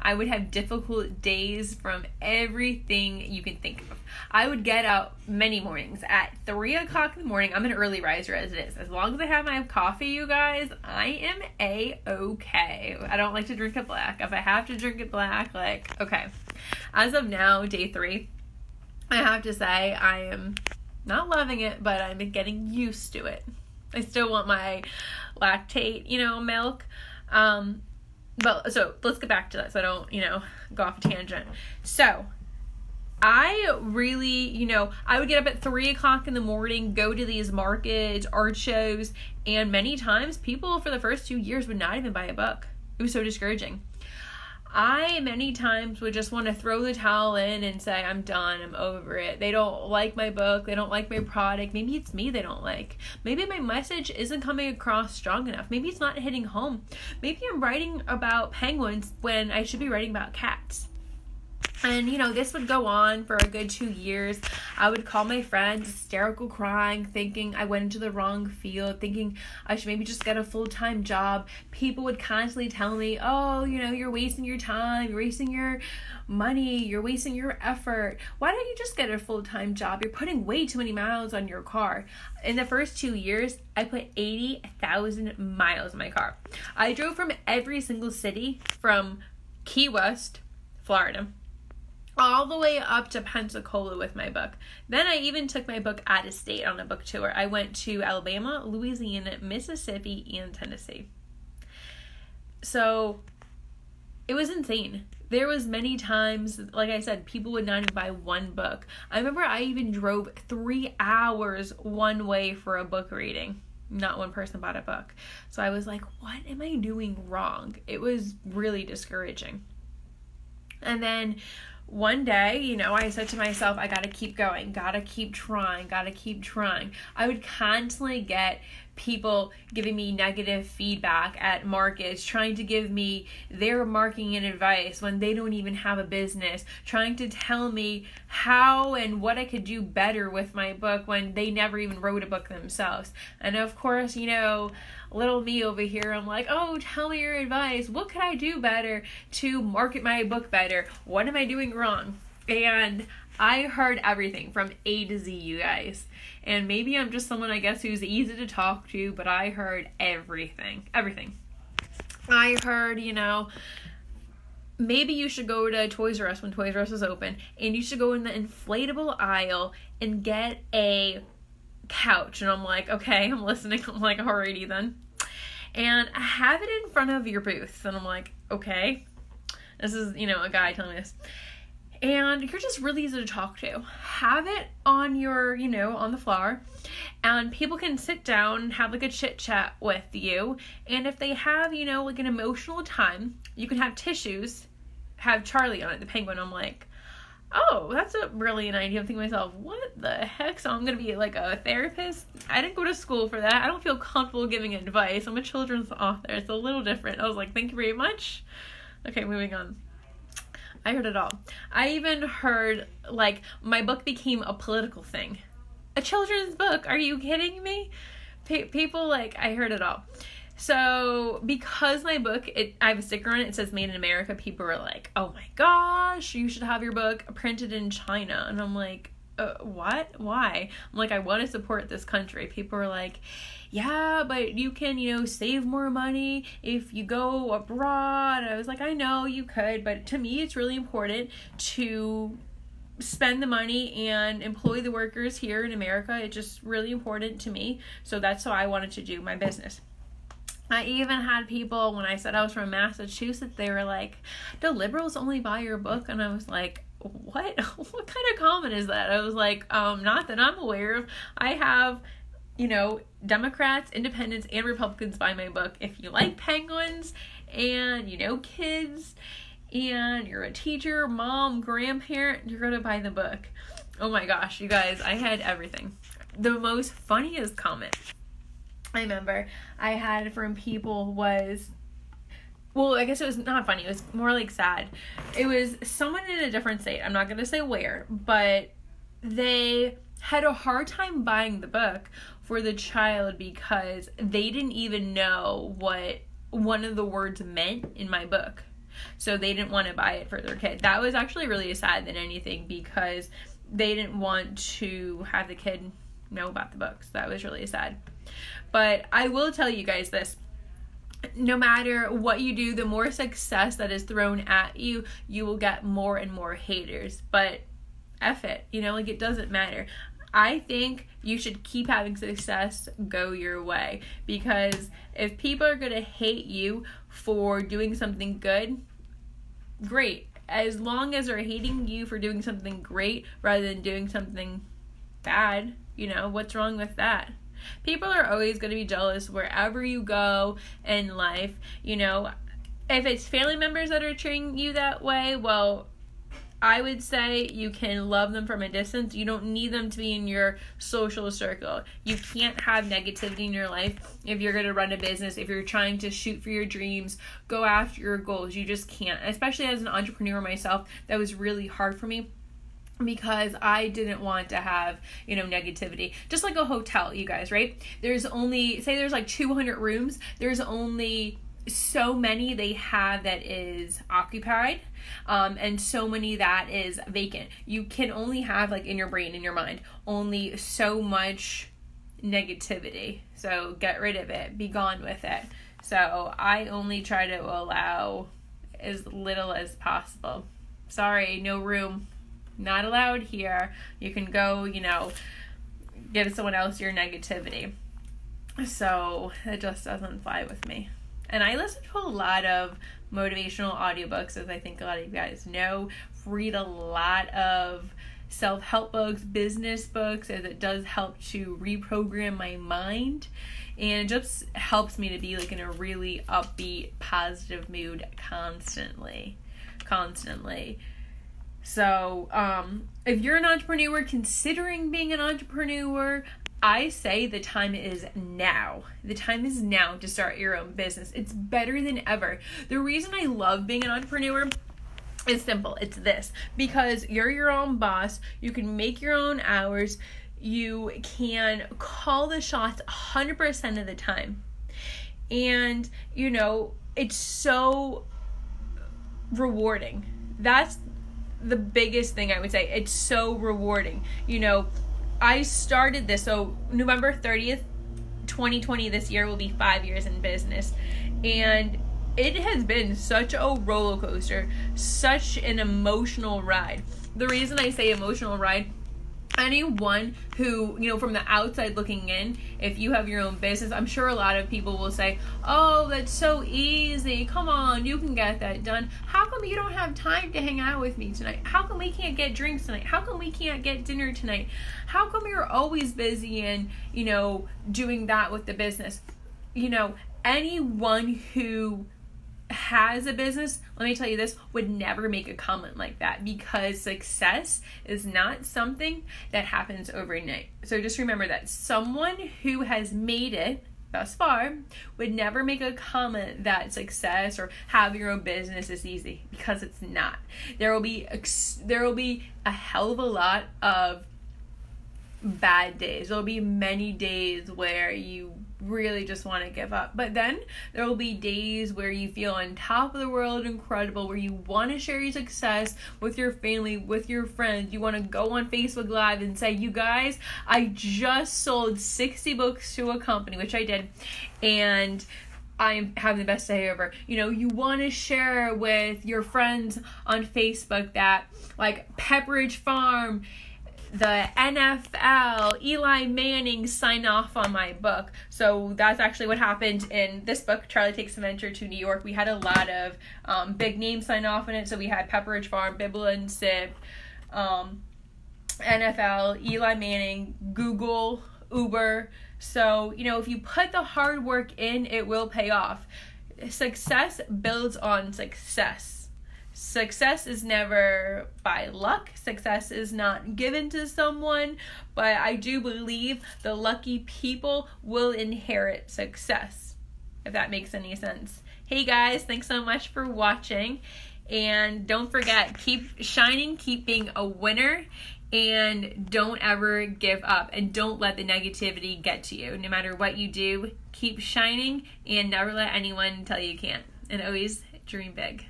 I would have difficult days from everything you can think of. I would get up many mornings at three o'clock in the morning. I'm an early riser as it is. As long as I have my coffee, you guys, I am a okay. I don't like to drink it black. If I have to drink it black, like okay. As of now, day three, I have to say I am not loving it, but I'm getting used to it. I still want my Lactaid, you know, milk. Um, but so let's get back to that so I don't, you know, go off a tangent. So I really, you know, I would get up at three o'clock in the morning, go to these markets, art shows, and many times people for the first two years would not even buy a book. It was so discouraging. I many times would just want to throw the towel in and say, I'm done, I'm over it. They don't like my book, they don't like my product. Maybe it's me they don't like. Maybe my message isn't coming across strong enough. Maybe it's not hitting home. Maybe I'm writing about penguins when I should be writing about cats. And you know, this would go on for a good two years. I would call my friends, hysterical crying, thinking I went into the wrong field, thinking I should maybe just get a full time job. People would constantly tell me, oh, you know, you're wasting your time, you're wasting your money, you're wasting your effort. Why don't you just get a full time job? You're putting way too many miles on your car. In the first two years, I put 80,000 miles on my car. I drove from every single city from Key West, Florida all the way up to Pensacola with my book. Then I even took my book out of state on a book tour. I went to Alabama, Louisiana, Mississippi, and Tennessee. So it was insane. There was many times, like I said, people would not even buy one book. I remember I even drove three hours one way for a book reading. Not one person bought a book. So I was like, what am I doing wrong? It was really discouraging. And then one day, you know, I said to myself, I gotta keep going, gotta keep trying, gotta keep trying. I would constantly get people giving me negative feedback at markets, trying to give me their marketing and advice when they don't even have a business, trying to tell me how and what I could do better with my book when they never even wrote a book themselves. And of course, you know, little me over here, I'm like, oh, tell me your advice. What could I do better to market my book better? What am I doing wrong? And I heard everything from A to Z, you guys. And maybe I'm just someone, I guess, who's easy to talk to, but I heard everything. Everything. I heard, you know, maybe you should go to Toys R Us when Toys R Us is open, and you should go in the inflatable aisle and get a couch. And I'm like, okay, I'm listening. I'm like, alrighty then. And have it in front of your booth. And I'm like, okay. This is, you know, a guy telling me this and you're just really easy to talk to. Have it on your, you know, on the floor, and people can sit down and have like a chit chat with you. And if they have, you know, like an emotional time, you can have tissues, have Charlie on it, the penguin. I'm like, oh, that's a brilliant idea. I'm thinking to myself, what the heck? So I'm gonna be like a therapist? I didn't go to school for that. I don't feel comfortable giving advice. I'm a children's author. It's a little different. I was like, thank you very much. Okay, moving on. I heard it all. I even heard like my book became a political thing. A children's book. Are you kidding me? P- people like I heard it all. So because my book, it I have a sticker on it. It says "Made in America." People are like, "Oh my gosh, you should have your book printed in China," and I'm like, uh, "What? Why?" I'm like, "I want to support this country." People are like, yeah, but you can, you know, save more money if you go abroad. I was like, I know you could, but to me, it's really important to spend the money and employ the workers here in America. It's just really important to me. So that's how I wanted to do my business. I even had people when I said I was from Massachusetts, they were like, "Do liberals only buy your book?" And I was like, "What? what kind of comment is that?" I was like, "Um, not that I'm aware of. I have you know, Democrats, independents, and Republicans buy my book. If you like penguins and you know kids and you're a teacher, mom, grandparent, you're to buy the book. Oh my gosh, you guys, I had everything. The most funniest comment I remember I had from people was well, I guess it was not funny. It was more like sad. It was someone in a different state. I'm not going to say where, but they had a hard time buying the book for the child because they didn't even know what one of the words meant in my book. so they didn't want to buy it for their kid. That was actually really sad than anything because they didn't want to have the kid know about the books. That was really sad. But I will tell you guys this no matter what you do, the more success that is thrown at you, you will get more and more haters. But F it, you know, like it doesn't matter. I think you should keep having success go your way because if people are going to hate you for doing something good, great. As long as they're hating you for doing something great rather than doing something bad, you know, what's wrong with that? People are always going to be jealous wherever you go in life. You know, if it's family members that are treating you that way, well, I would say you can love them from a distance. You don't need them to be in your social circle. You can't have negativity in your life if you're going to run a business, if you're trying to shoot for your dreams, go after your goals. You just can't. Especially as an entrepreneur myself, that was really hard for me because I didn't want to have, you know, negativity. Just like a hotel, you guys, right? There's only say there's like 200 rooms, there's only so many they have that is occupied um, and so many that is vacant. You can only have like in your brain in your mind only so much negativity. So get rid of it. Be gone with it. So i only try to allow as little as possible. Sorry no room not allowed here you can go you know give someone else your negativity so it just doesn't fly with me and I listen to a lot of motivational audiobooks, as I think a lot of you guys know. Read a lot of self help books, business books, as it does help to reprogram my mind. And it just helps me to be like in a really upbeat, positive mood constantly. Constantly. So, um, if you're an entrepreneur considering being an entrepreneur, I say the time is now. The time is now to start your own business. It's better than ever. The reason I love being an entrepreneur is simple. It's this because you're your own boss, you can make your own hours, you can call the shots 100% of the time. And, you know, it's so rewarding. That's the biggest thing I would say. It's so rewarding. You know, I started this so November 30th, 2020 this year will be 5 years in business and it has been such a roller coaster, such an emotional ride. The reason I say emotional ride anyone who you know from the outside looking in if you have your own business i'm sure a lot of people will say oh that's so easy. Come on you can get that done. How come you don't have time to hang out with me tonight? How come we can't get drinks tonight? How come we can't get dinner tonight? How come you're always busy and you know doing that with the business? You know anyone who has a business, let me tell you this, would never make a comment like that because success is not something that happens overnight. So just remember that someone who has made it thus far would never make a comment that success or have your own business is easy because it's not. There will be there will be a hell of a lot of bad days. There'll be many days where you really just want to give up. But then there will be days where you feel on top of the world, incredible, where you want to share your success with your family, with your friends. You want to go on Facebook Live and say, You guys, I just sold 60 books to a company, which I did, and I'm having the best day ever. You know, you want to share with your friends on Facebook that, like, Pepperidge Farm the NFL, Eli Manning sign off on my book. So that's actually what happened in this book, Charlie Takes an Adventure to New York. We had a lot of um, big names sign off on it. So we had Pepperidge Farm, Bibble and Sip, um, NFL, Eli Manning, Google, Uber. So, you know, if you put the hard work in, it will pay off. Success builds on success success is never by luck. Success is not given to someone, but I do believe the lucky people will inherit success. If that makes any sense. Hey guys, thanks so much for watching. And don't forget, keep shining, keep being a winner, and don't ever give up. And don't let the negativity get to you. No matter what you do, keep shining and never let anyone tell you can't. And always dream big.